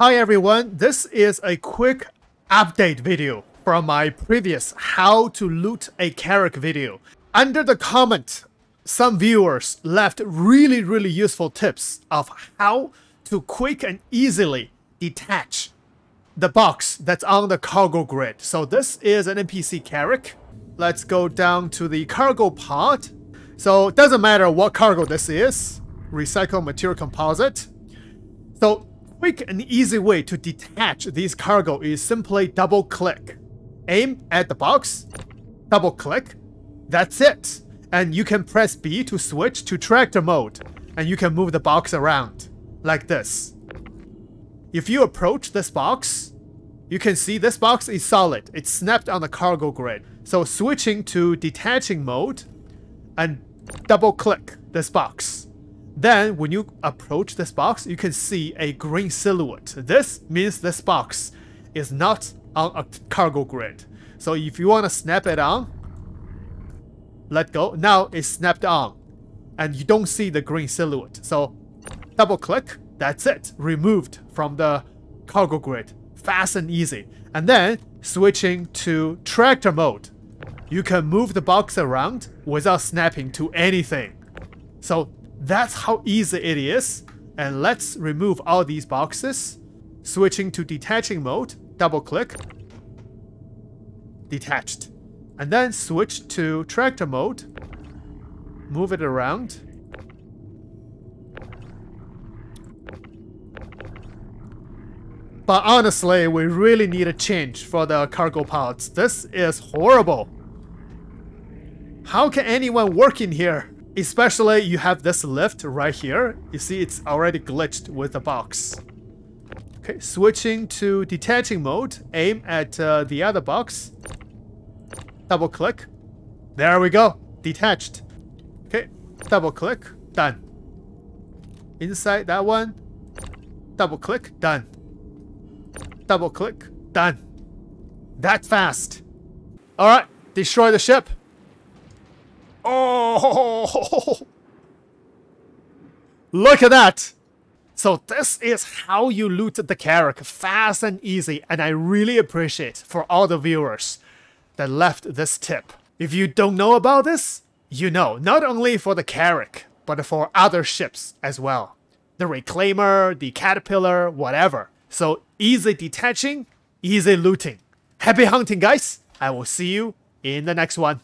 Hi everyone, this is a quick update video from my previous how to loot a Carrack video. Under the comment, some viewers left really really useful tips of how to quick and easily detach the box that's on the cargo grid. So this is an NPC Carrack. Let's go down to the cargo pod. So it doesn't matter what cargo this is. Recycle material composite. So quick and easy way to detach this cargo is simply double click. Aim at the box, double click, that's it. And you can press B to switch to tractor mode, and you can move the box around, like this. If you approach this box, you can see this box is solid, it's snapped on the cargo grid. So switching to detaching mode, and double click this box. Then, when you approach this box, you can see a green silhouette. This means this box is not on a cargo grid. So if you want to snap it on, let go. Now it's snapped on. And you don't see the green silhouette. So double click, that's it. Removed from the cargo grid. Fast and easy. And then switching to tractor mode. You can move the box around without snapping to anything. So that's how easy it is. And let's remove all these boxes. Switching to detaching mode, double click. Detached. And then switch to tractor mode. Move it around. But honestly, we really need a change for the cargo pods. This is horrible. How can anyone work in here? Especially you have this lift right here. You see it's already glitched with the box. Okay, switching to detaching mode. Aim at uh, the other box. Double click. There we go. Detached. Okay, double click. Done. Inside that one. Double click. Done. Double click. Done. That fast. Alright, destroy the ship. Oh! Look at that! So this is how you loot the Carrack fast and easy and I really appreciate for all the viewers that left this tip. If you don't know about this, you know, not only for the Carrack, but for other ships as well. The Reclaimer, the Caterpillar, whatever. So easy detaching, easy looting. Happy hunting guys! I will see you in the next one.